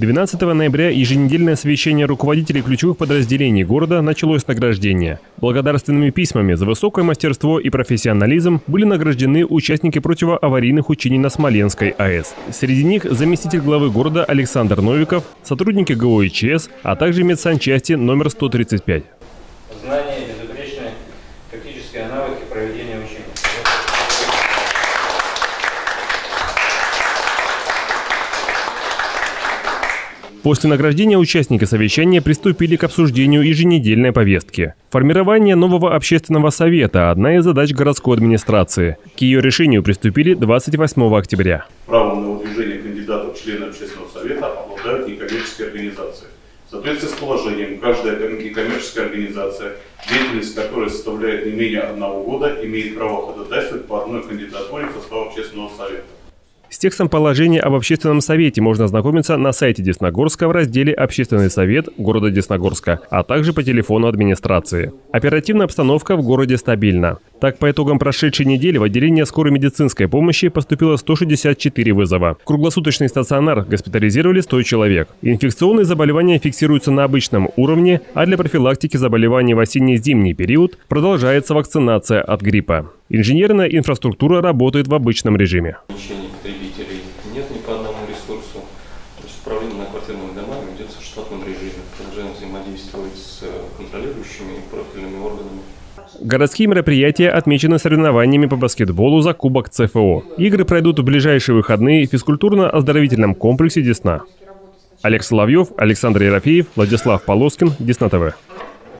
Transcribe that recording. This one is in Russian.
12 ноября еженедельное совещание руководителей ключевых подразделений города началось с награждения. Благодарственными письмами за высокое мастерство и профессионализм были награждены участники противоаварийных учений на Смоленской АЭС. Среди них заместитель главы города Александр Новиков, сотрудники ГОИЧС, а также медсанчасти номер 135. Знания, безупречные практические навыки проведения учений. После награждения участники совещания приступили к обсуждению еженедельной повестки. Формирование нового общественного совета – одна из задач городской администрации. К ее решению приступили 28 октября. Правом на выдвижение кандидатов в члены общественного совета обладают некоммерческие организации. В соответствии с положением, каждая некоммерческая организация, деятельность которой составляет не менее одного года, имеет право ходатайствовать по одной кандидатуре в состав общественного совета. Текстом положения об общественном совете можно ознакомиться на сайте Десногорска в разделе «Общественный совет города Десногорска», а также по телефону администрации. Оперативная обстановка в городе стабильна. Так, по итогам прошедшей недели в отделение скорой медицинской помощи поступило 164 вызова. Круглосуточный стационар госпитализировали 100 человек. Инфекционные заболевания фиксируются на обычном уровне, а для профилактики заболеваний в осенне-зимний период продолжается вакцинация от гриппа. Инженерная инфраструктура работает в обычном режиме. То есть управление многоквартирными домами ведется в штатном режиме. Продолжаем взаимодействовать с контролирующими и профильными органами. Городские мероприятия отмечены соревнованиями по баскетболу за Кубок ЦФО. Игры пройдут в ближайшие выходные в физкультурно-оздоровительном комплексе «Десна». Олег Соловьев, Александр Ерофеев, Владислав Полоскин, Десна ТВ.